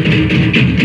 Música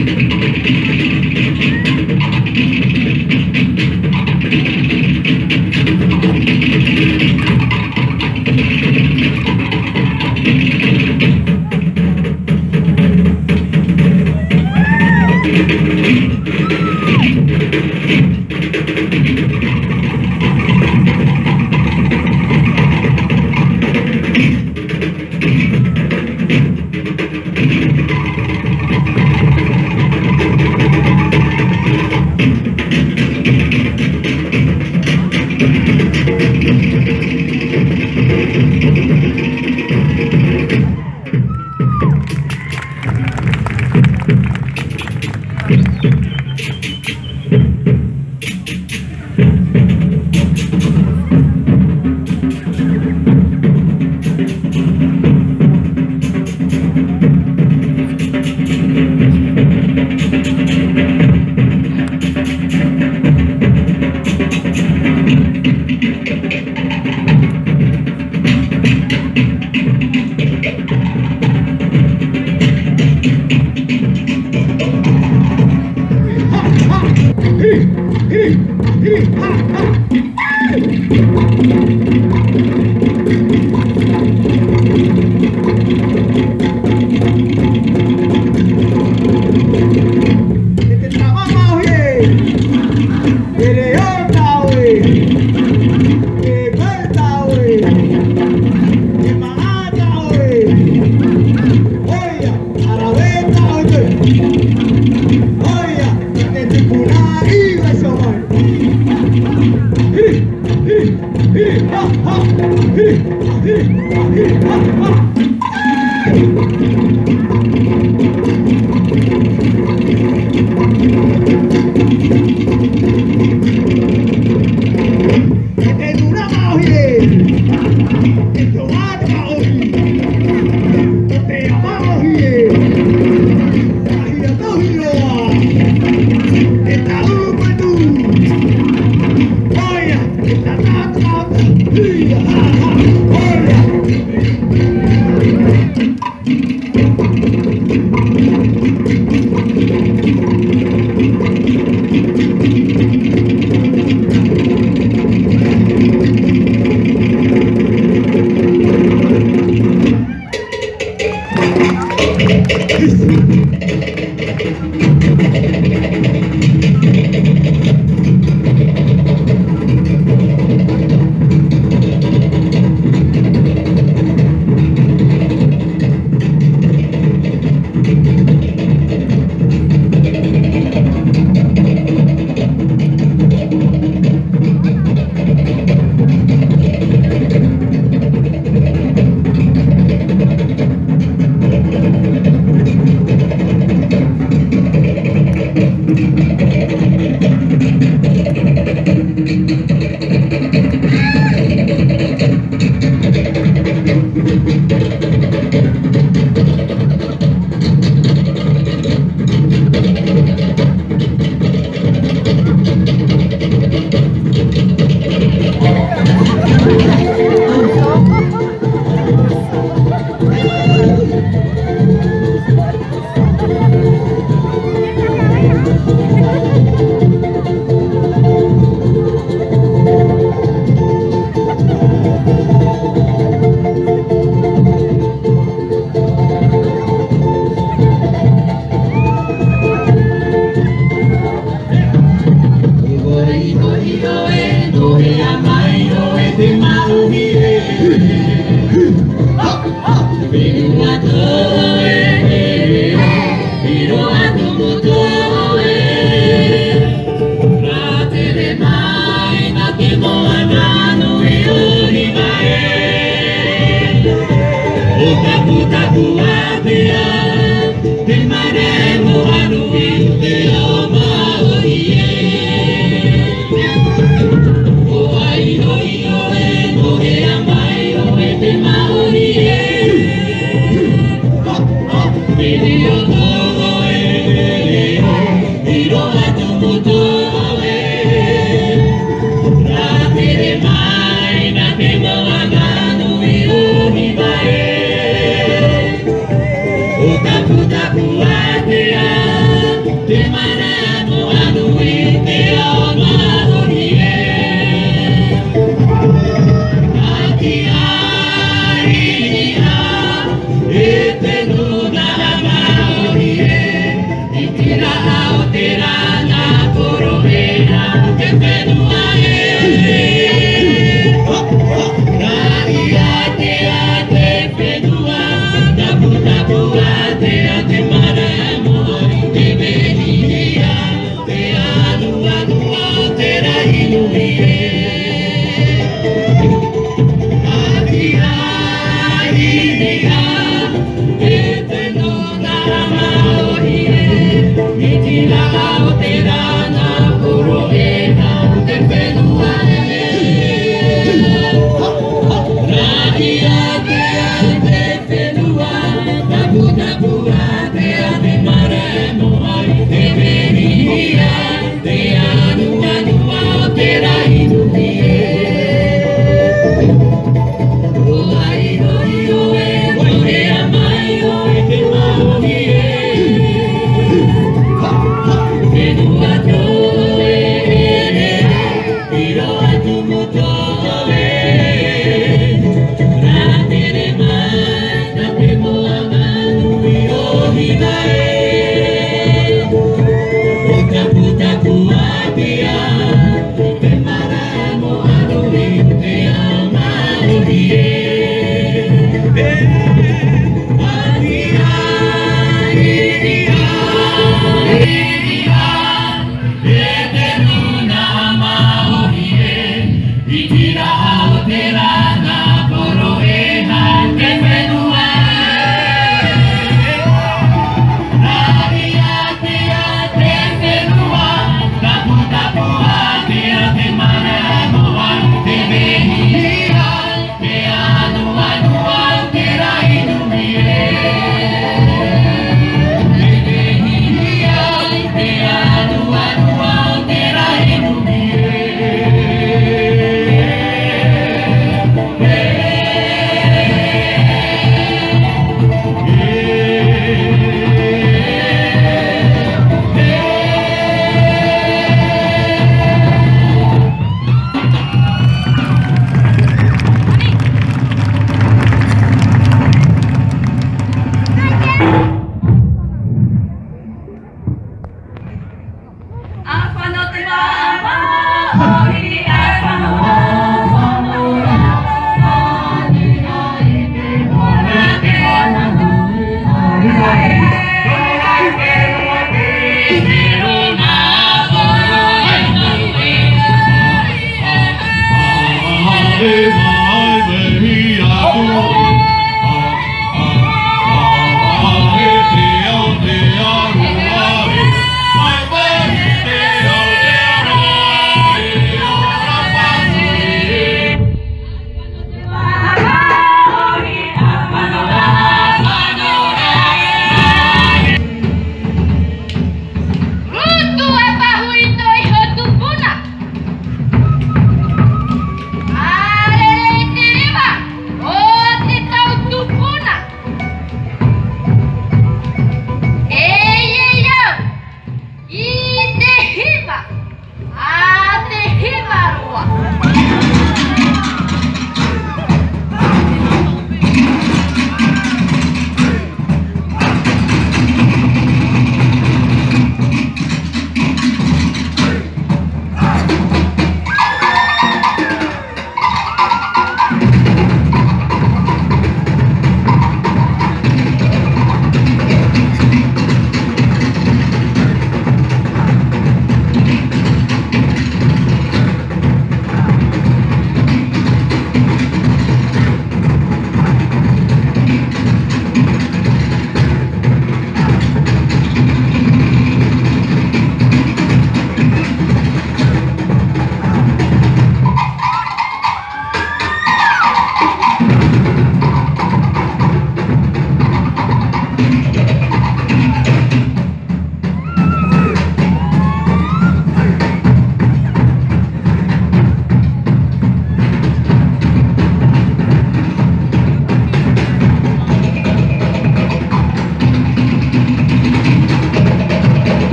Thank you.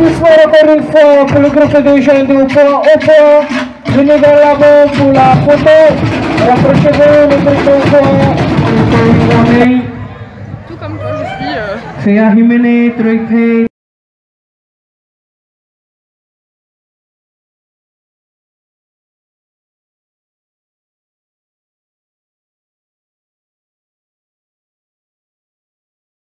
Une fois pour le groupe de jeunes de Opoa. Opoa, venez vers l'avant pour la photo. Rapprochez-vous, le groupe de Opoa. Tout comme